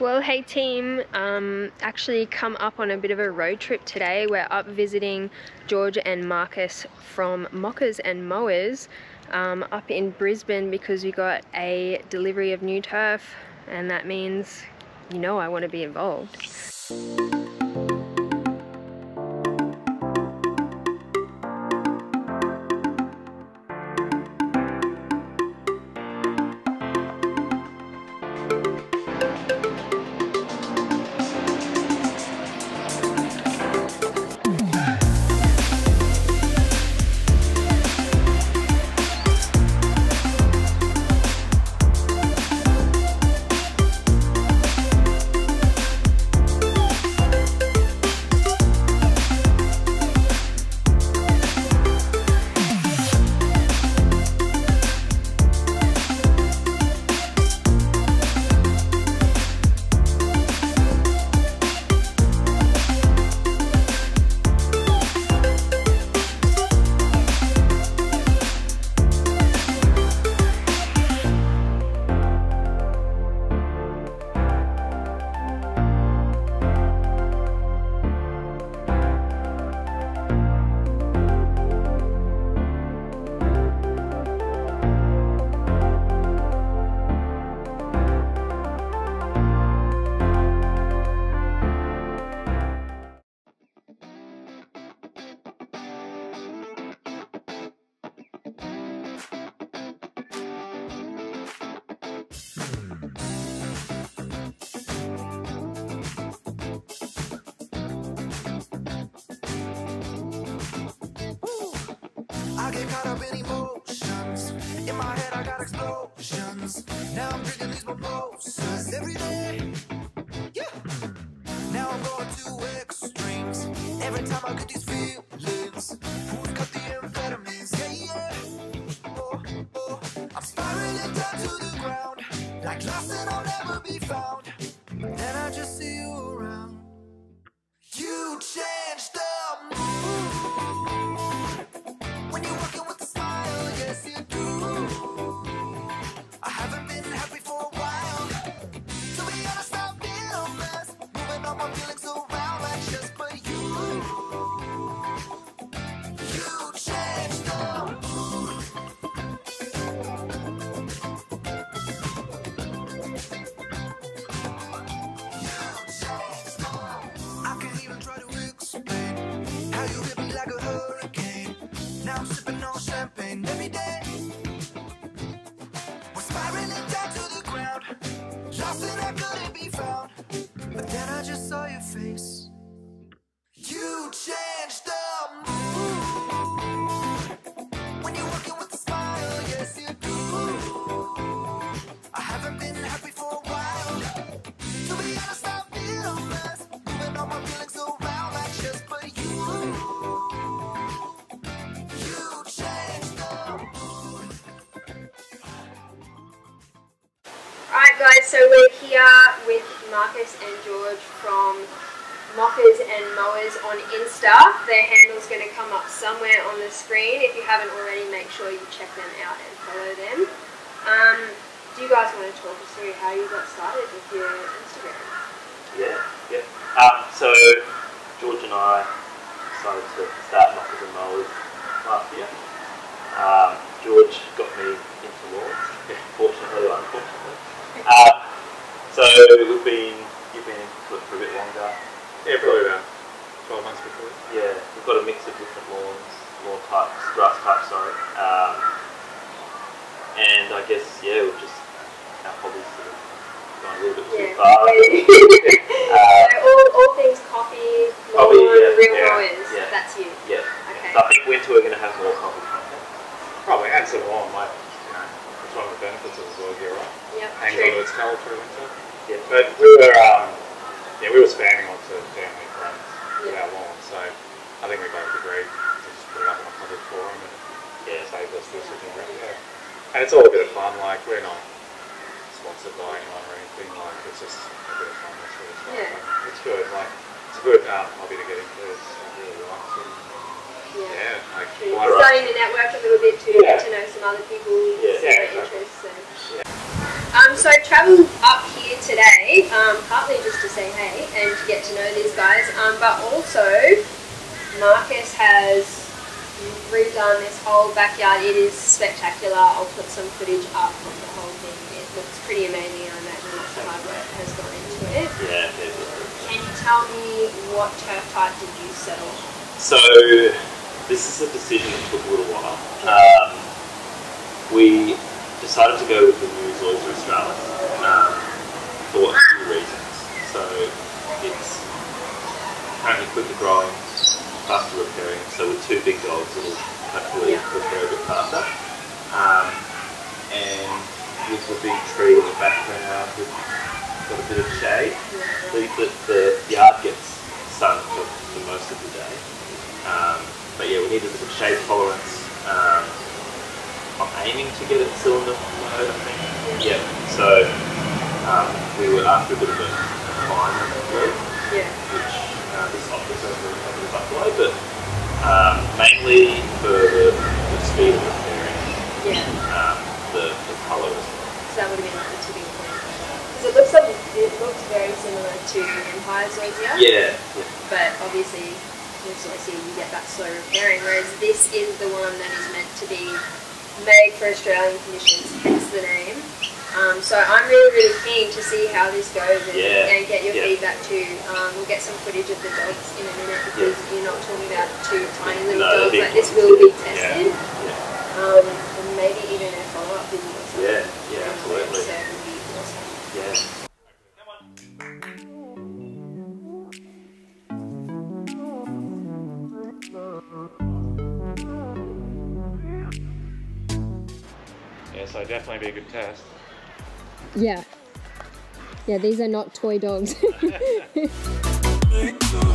Well, hey team, um, actually come up on a bit of a road trip today. We're up visiting George and Marcus from Mochas and Mowers um, up in Brisbane because we got a delivery of new turf and that means, you know, I want to be involved. I get caught up in emotions. In my head, I got explosions. Now I'm drinking these mimosas every day. Yeah. Now I'm going to extremes. Every time I get these Now I'm sipping on so we're here with Marcus and George from Mochas and Mowers on Insta. Their handle's going to come up somewhere on the screen. If you haven't already, make sure you check them out and follow them. Um, do you guys want to talk us through how you got started with your Instagram? Yeah, yeah. Um, so George and I decided to start Mochas and Mowers last year. Um, George got me into lawns, fortunately or unfortunately. Uh, so we've been you've been into it for a bit longer. Yeah, probably about 12 months before. Yeah, we've got a mix of different lawns, lawn types, grass types, sorry. Um, and I guess yeah, we've just our hobbies sort of gone a little bit too far. Uh, so all, all things coffee, lawn, Coffee, yeah, real yeah, mowers, yeah. that's you. yeah. Okay. So I think winter we're going to have more coffee content. Probably, and some lawn, like, you know, it's one of the benefits of the Zoysia, right? Yep, Hangs true. onto its tail through winter. Yeah. But we were, um, yeah, we were spanning onto family and friends with Yeah. our lawn, so I think we both agreed to just put it up on a public forum and Yeah. save us this and that, yeah. And it's all a bit of fun, like, we're not sponsored by anyone or anything, like, it's just a bit of fun, sort of stuff. Yeah. And It's good, like, it's a good um, hobby to get into, it's really relaxing. Yeah. Yeah, like? Starting to network a little bit too, Yeah. get to know some other people's Yeah. Yeah, interests. And... Um, so I travelled up today. Um, partly just to say hey and to get to know these guys, um, but also Marcus has redone this whole backyard. It is spectacular. I'll put some footage up of the whole thing. It looks pretty amazing. I imagine lots of hard work has gone into it. Yeah, Can you tell me what turf type did you settle on? So this is a decision that took a little while. Um, we decided to go with the new Zoysia Australis um, for a few reasons. So it's apparently quicker growing, faster repairing. So with two big dogs, it'll hopefully Yeah. repair a bit faster. Um, and with the big tree in the background, we've got a bit of shade. The, the, the yard gets sun for, for most of the day. Um, but yeah, we needed a bit of shade tolerance. Um, I'm aiming to get it cylinder mode, I think. Yeah. So um, we were after a bit of a look, Yeah. which this offers over, over the buffalo, but um, mainly for the, the speed of repairing, Yeah. um, the, the colour as well. So that would have been like the tipping point. Because it looks like it, it looks very similar to the Empire Zoysia. Yeah. yeah. but obviously with you get that slow repairing, whereas this is the one that is meant to be made for Australian conditions, hence the name. Um, so I'm really, really keen to see how this goes and, Yeah, and get your yeah. feedback too. Um, we'll get some footage of the dogs in a minute because you're not talking about two tiny little No, dogs. big Like this will be yeah, tested. Yeah. Um, and maybe even a follow-up video. Yeah, yeah, Um, absolutely. So it would be awesome. Yeah. Yeah, so definitely be a good test. Yeah. Yeah, these are not toy dogs.